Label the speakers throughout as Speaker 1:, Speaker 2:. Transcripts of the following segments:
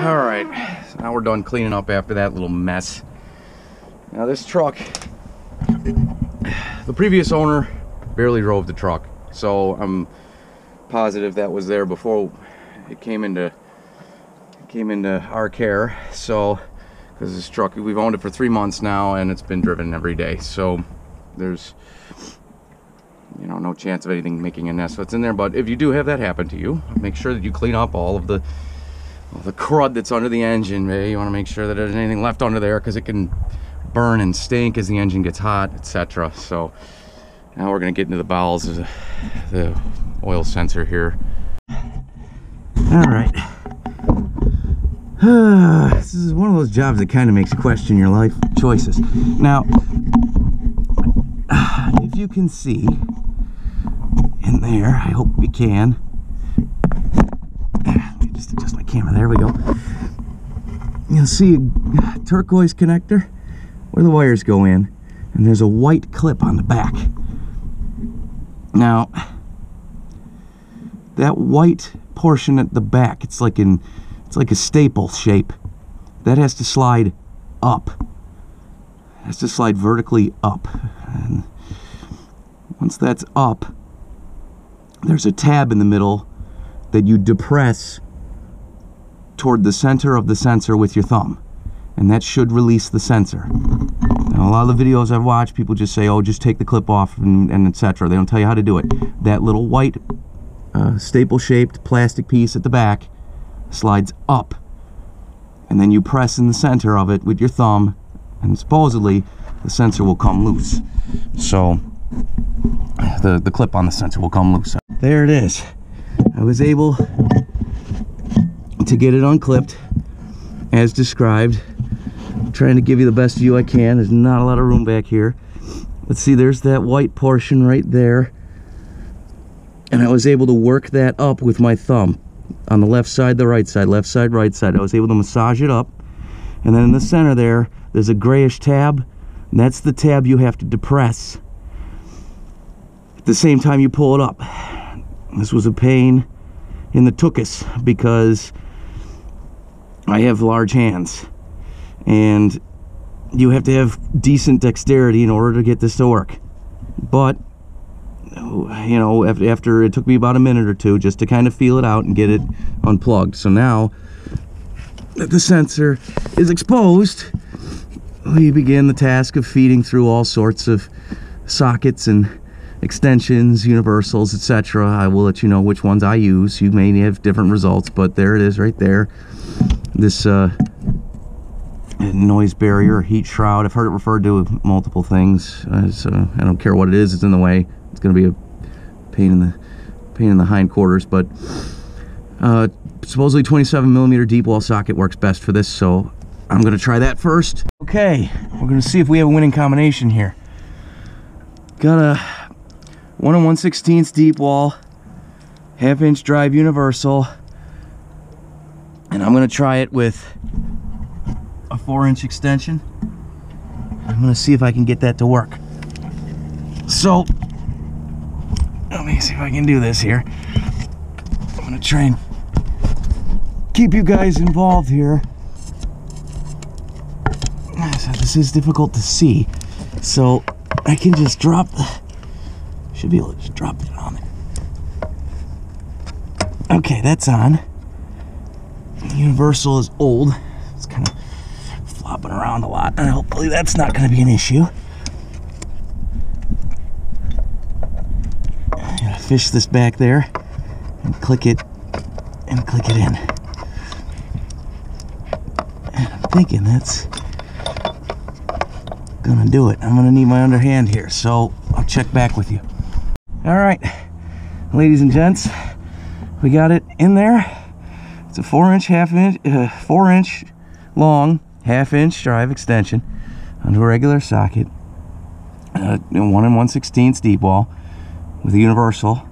Speaker 1: All right, so now we're done cleaning up after that little mess. Now this truck, the previous owner barely drove the truck, so I'm positive that was there before it came into it came into our care. So, because this truck we've owned it for three months now, and it's been driven every day, so there's you know no chance of anything making a nest what's in there. But if you do have that happen to you, make sure that you clean up all of the the crud that's under the engine. Maybe you want to make sure that there's anything left under there because it can burn and stink as the engine gets hot, etc. So now we're gonna get into the bowels of the oil sensor here. All right. this is one of those jobs that kind of makes you question your life choices. Now, if you can see in there, I hope you can. Let me just adjust my camera. There we go. You'll see a turquoise connector where the wires go in, and there's a white clip on the back. Now, that white portion at the back, it's like in it's like a staple shape. That has to slide up. It has to slide vertically up. And once that's up, there's a tab in the middle that you depress toward the center of the sensor with your thumb. And that should release the sensor. Now, a lot of the videos I've watched, people just say, oh, just take the clip off and, and etc. They don't tell you how to do it. That little white uh, staple-shaped plastic piece at the back slides up. And then you press in the center of it with your thumb, and supposedly the sensor will come loose. So the, the clip on the sensor will come loose. There it is. I was able to get it unclipped as described. I'm trying to give you the best view I can. There's not a lot of room back here. Let's see, there's that white portion right there. And I was able to work that up with my thumb on the left side, the right side, left side, right side. I was able to massage it up. And then in the center there, there's a grayish tab. that's the tab you have to depress at the same time you pull it up. This was a pain in the tuchus because I have large hands. And you have to have decent dexterity in order to get this to work. But you know, after it took me about a minute or two just to kind of feel it out and get it unplugged. So now that the sensor is exposed, we begin the task of feeding through all sorts of sockets and extensions, universals, etc. I will let you know which ones I use. You may have different results, but there it is right there. This uh, noise barrier, heat shroud. I've heard it referred to with multiple things. Uh, I don't care what it is, it's in the way. It's going to be a pain in the pain in the hindquarters, but uh, supposedly 27 millimeter deep wall socket works best for this, so I'm going to try that first. Okay, we're going to see if we have a winning combination here. Got a 1 and 1 16th deep wall, half inch drive universal, and I'm to try it with a 4 inch extension. I'm to see if I can get that to work. So, let me see if I can do this here. I'm gonna try and keep you guys involved here. Ah, so this is difficult to see, so I can just drop the. Should be able to just drop it on there. Okay, that's on. Universal is old. It's kind of flopping around a lot, and hopefully that's not going to be an issue. fish this back there and click it and click it in. And I'm thinking that's gonna do it. I'm gonna need my underhand here, so I'll check back with you. All right, ladies and gents, we got it in there. It's a four inch, half inch, uh, four inch long, half inch drive extension onto a regular socket, uh, one and one sixteenths deep wall with a universal.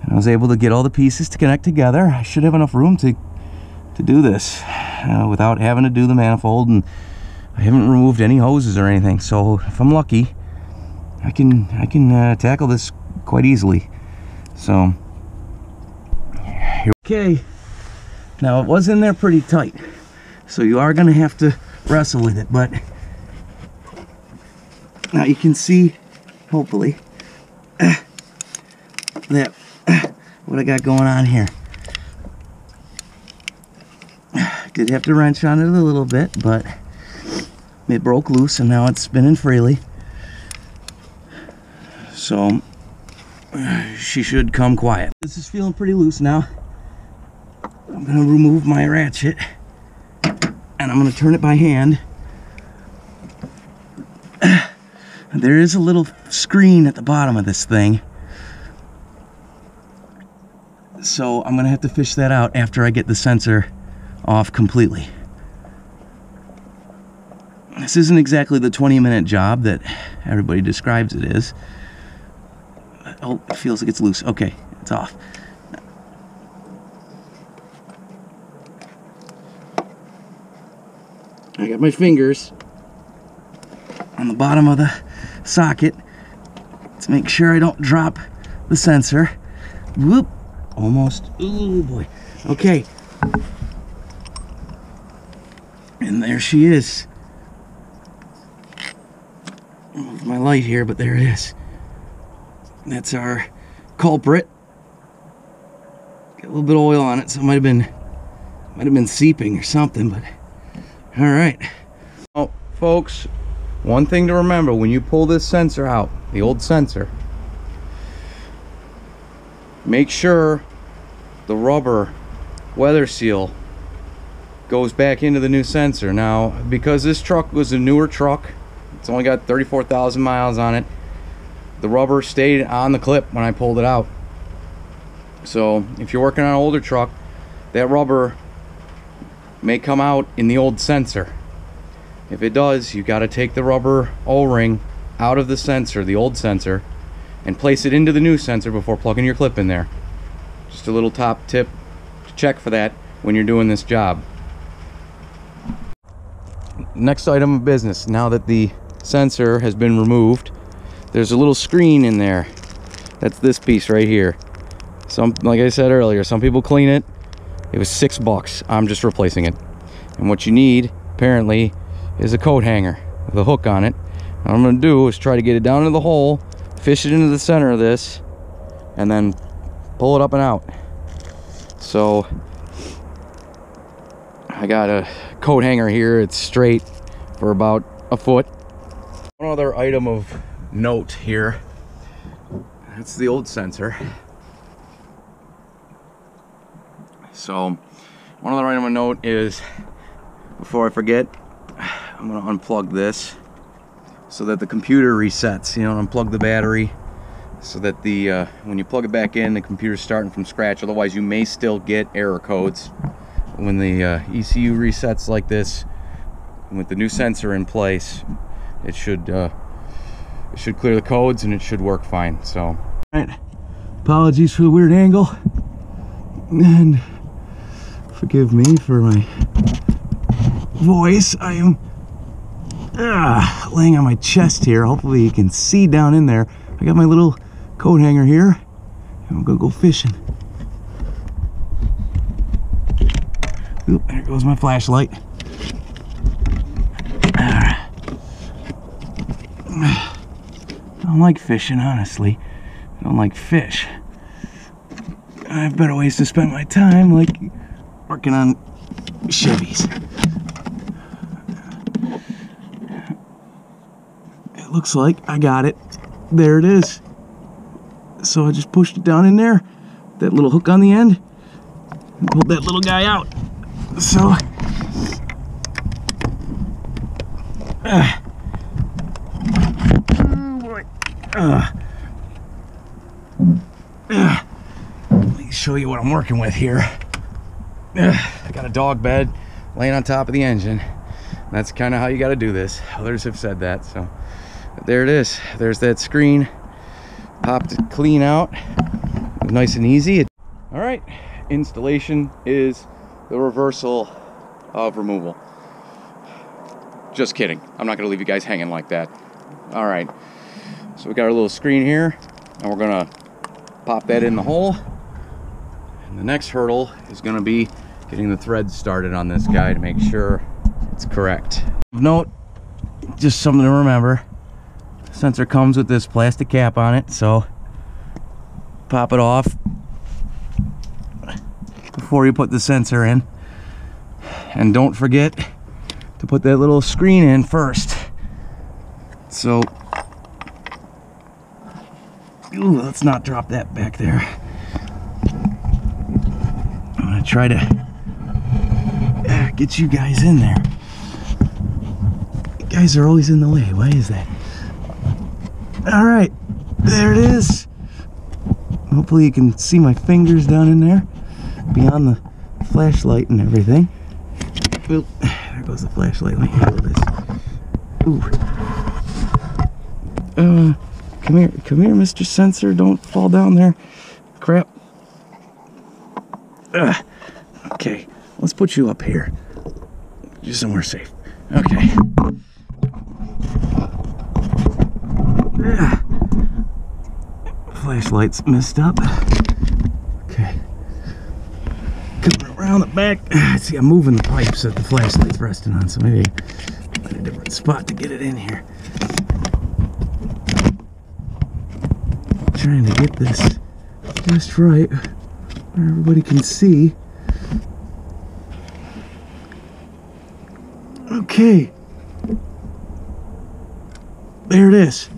Speaker 1: And I was able to get all the pieces to connect together. I should have enough room to to do this uh, without having to do the manifold and I haven't removed any hoses or anything so if I'm lucky I can I can uh, tackle this quite easily so okay now it was in there pretty tight So you are gonna have to wrestle with it, but now you can see, hopefully, that what I got going on here. Did have to wrench on it a little bit, but it broke loose and now it's spinning freely. So she should come quiet. This is feeling pretty loose now. I'm gonna remove my ratchet and I'm gonna turn it by hand. There is a little screen at the bottom of this thing. So I'm gonna have to fish that out after I get the sensor off completely. This isn't exactly the 20 minute job that everybody describes it is. Oh, it feels like it's loose. Okay, it's off. I got my fingers on the bottom of the socket to make sure I don't drop the sensor. Whoop, almost, oh boy. Okay. And there she is. Move my light here, but there it is. That's our culprit. Got a little bit of oil on it, so it might have been might have been seeping or something, but all right. Oh, folks, one thing to remember when you pull this sensor out, the old sensor, make sure the rubber weather seal goes back into the new sensor. Now, because this truck was a newer truck, it's only got 34,000 miles on it, the rubber stayed on the clip when I pulled it out. So, if you're working on an older truck, that rubber may come out in the old sensor. If it does, you got to take the rubber O-ring out of the sensor, the old sensor, and place it into the new sensor before plugging your clip in there. Just a little top tip to check for that when you're doing this job. Next item of business, now that the sensor has been removed, there's a little screen in there. That's this piece right here. Some, like I said earlier, some people clean it. It was six bucks. I'm just replacing it. And what you need, apparently, is a coat hanger with a hook on it. What I'm gonna do is try to get it down into the hole, fish it into the center of this, and then pull it up and out. So I got a coat hanger here. It's straight for about a foot. One other item of note here. That's the old sensor. So one other item to note is, before I forget, I'm gonna unplug this so that the computer resets. You know, unplug the battery so that the uh, when you plug it back in, the computer's starting from scratch. Otherwise, you may still get error codes when the uh, ECU resets like this. With the new sensor in place, it should uh, it should clear the codes and it should work fine. So, all right. Apologies for the weird angle, and forgive me for my voice. I am uh, laying on my chest here. Hopefully you can see down in there. I got my little coat hanger here. I'm gonna go fishing. Oop, there goes my flashlight. I don't like fishing, honestly. I don't like fish. I have better ways to spend my time, like working on Chevys. It looks like I got it. There it is. So I just pushed it down in there. That little hook on the end. Pulled that little guy out. So uh, uh, uh, let me show you what I'm working with here. I got a dog bed laying on top of the engine. That's kind of how you got to do this. Others have said that. So there it is. There's that screen. Popped clean out. Nice and easy. All right. Installation is the reversal of removal. Just kidding. I'm not going to leave you guys hanging like that. All right. So we got our little screen here, and we're going to pop that in the hole. And the next hurdle is going to be getting the threads started on this guy to make sure it's correct. Note, just something to remember. Sensor comes with this plastic cap on it, so pop it off before you put the sensor in. And don't forget to put that little screen in first. So, ooh, let's not drop that back there. I'm gonna try to get you guys in there. You guys are always in the way. Why is that? All right, there it is. Hopefully you can see my fingers down in there beyond the flashlight and everything. Oop, there goes the flashlight. Let me handle this. Ooh. Uh, come here, come here, Mr. Sensor. Don't fall down there. Crap. Ugh. Okay, let's put you up here. Just somewhere safe. Okay. Flashlight's messed up. Okay. Coming around the back. See, I'm moving the pipes that the flashlight's resting on, so maybe a different spot to get it in here. Trying to get this just right where everybody can see. Okay. There it is.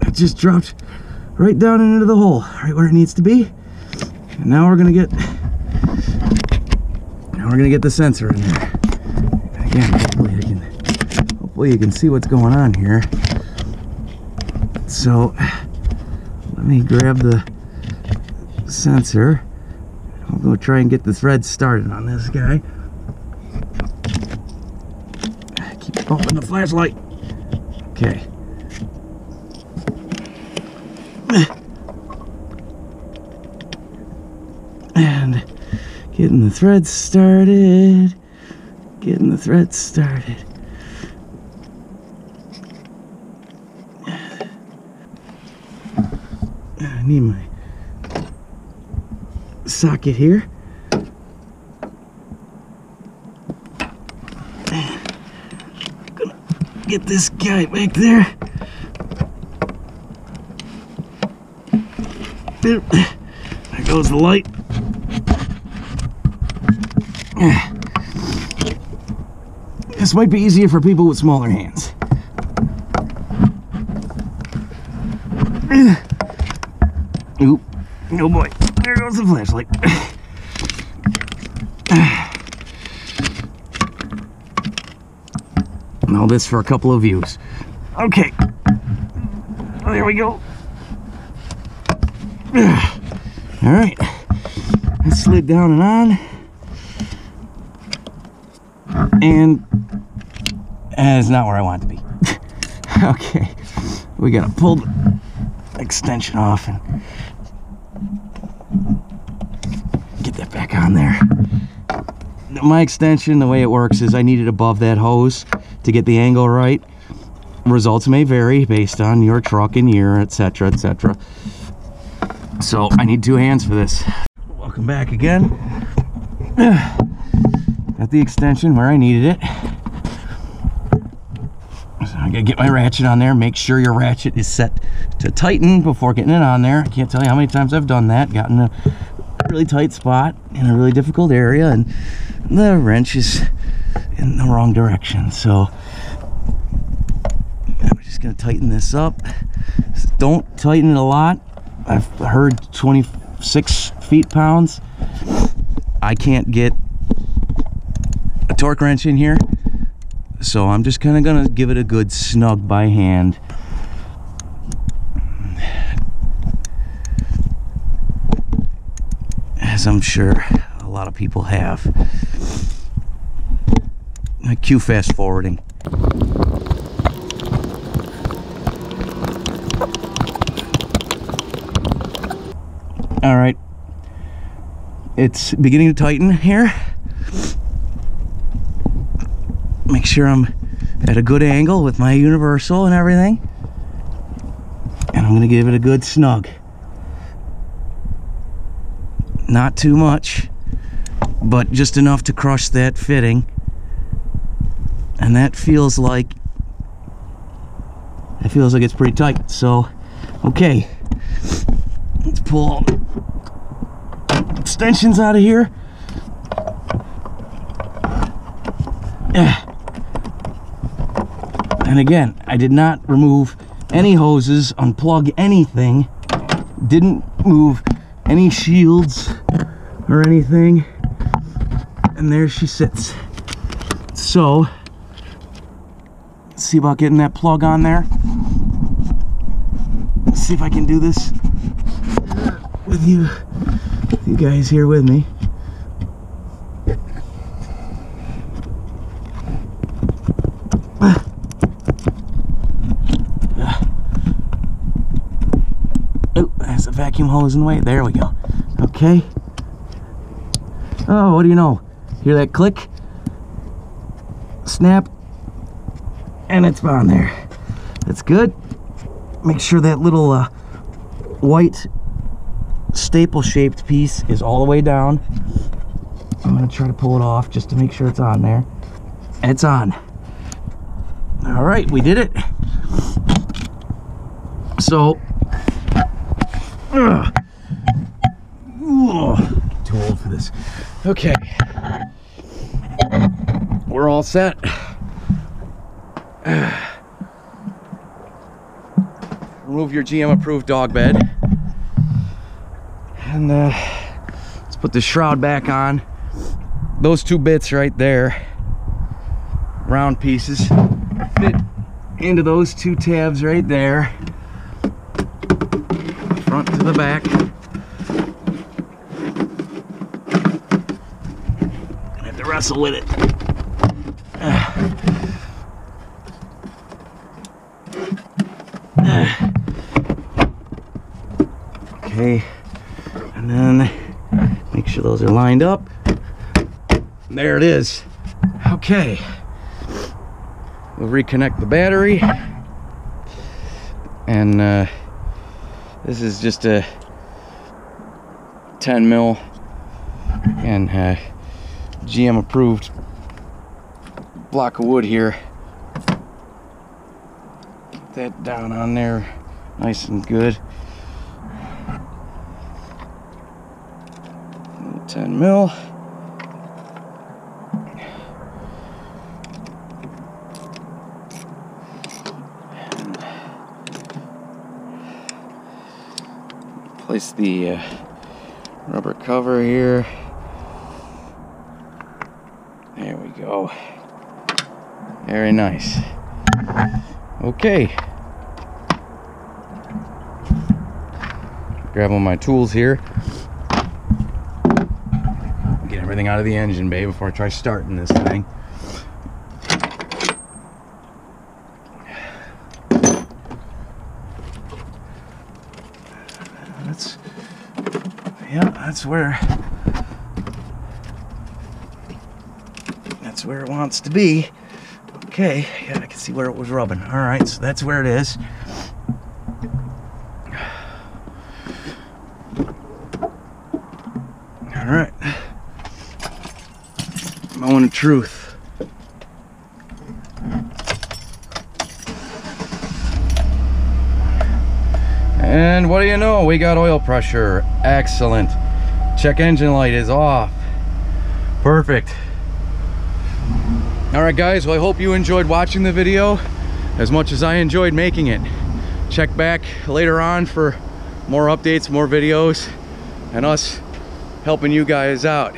Speaker 1: It just dropped right down into the hole, right where it needs to be. And now we're gonna get now we're gonna get the sensor in there. Again, hopefully can hopefully you can see what's going on here. So let me grab the sensor. I'll go try and get the thread started on this guy. Bumping the flashlight. Okay. And getting the thread started. Getting the thread started. I need my socket here. Get this guy back there. There goes the light. This might be easier for people with smaller hands. Oop. Oh boy. There goes the flashlight. All this for a couple of views. Okay. There we go. All right. I slid down and on. And it's not where I want it to be. okay. We gotta pull the extension off and get that back on there. My extension, the way it works is I need it above that hose to get the angle right. Results may vary based on your truck and year, etc., etc. So I need two hands for this. Welcome back again. Got the extension where I needed it. So I gotta get my ratchet on there. Make sure your ratchet is set to tighten before getting it on there. I can't tell you how many times I've done that. Gotten a really tight spot in a really difficult area and the wrench is in the wrong direction. So I'm just gonna tighten this up. Don't tighten it a lot. I've heard 26 feet pounds. I can't get a torque wrench in here. So I'm just kind of gonna give it a good snug by hand. As I'm sure a lot of people have. Cue fast forwarding. All right. It's beginning to tighten here. Make sure I'm at a good angle with my universal and everything. And I'm gonna give it a good snug. Not too much. but just enough to crush that fitting. And that feels like it feels like it's pretty tight. So, okay, let's pull extensions out of here. Eh. And again, I did not remove any hoses, unplug anything, didn't move any shields or anything. And there she sits. So, see about getting that plug on there. Let's see if I can do this with you, you guys here with me. Oh, there's a vacuum hose in the way. There we go. Okay. Oh, what do you know? Hear that click? Snap. And it's on there. That's good. Make sure that little uh, white staple shaped piece is all the way down. I'm gonna try to pull it off just to make sure it's on there. It's on. All right, we did it. So. Ugh, too old for this. Okay, we're all set. Remove your GM approved dog bed. And uh, let's put the shroud back on. Those two bits right there, round pieces, fit into those two tabs right there. Front to the back. I have to wrestle with it. Okay, and then make sure those are lined up. There it is. Okay, we'll reconnect the battery, and uh, this is just a 10 mil and uh, GM approved block of wood here. Get that down on there nice and good. 10 mil. Place the uh, rubber cover here. There we go. Very nice. Okay. Grab of my tools here. Everything out of the engine bay before I try starting this thing. That's yeah, that's where that's where it wants to be. Okay, yeah, I can see where it was rubbing. All right, so that's where it is. All right, truth. And what do you know? We got oil pressure. Excellent. Check engine light is off. Perfect. All right, guys. Well, I hope you enjoyed watching the video as much as I enjoyed making it. Check back later on for more updates, more videos, and us helping you guys out.